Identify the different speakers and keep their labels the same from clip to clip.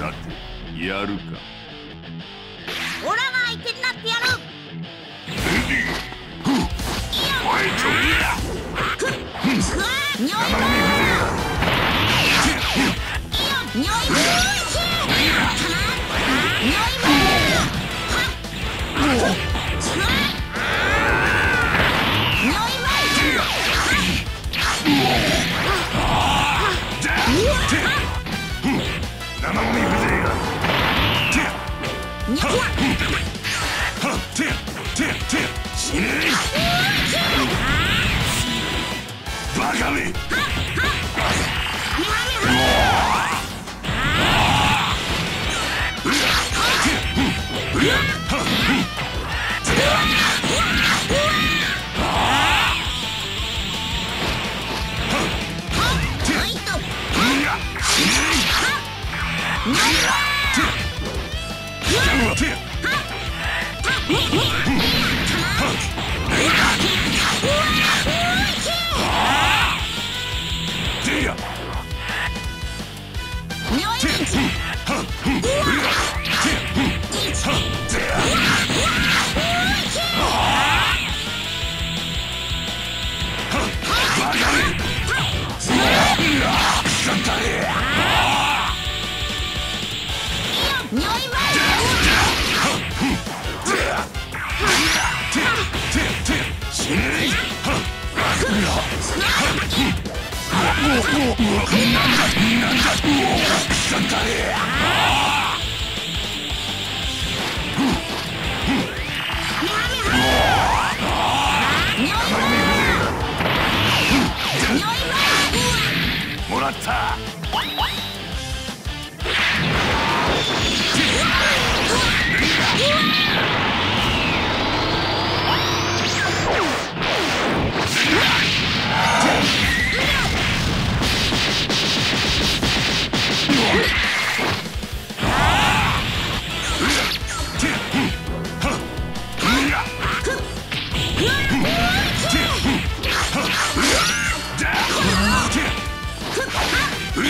Speaker 1: さてやるか。
Speaker 2: オラが相手になってやる。
Speaker 1: レディーフッファイトリアフ
Speaker 2: ッフッうわ! Huh!
Speaker 1: もらった。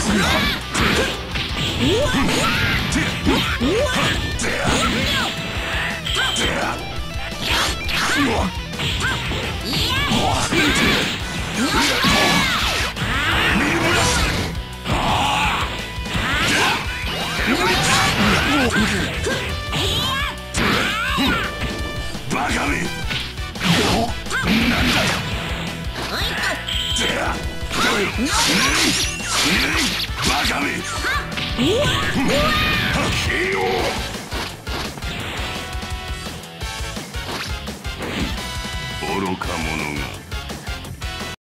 Speaker 1: するな見逃す愚か者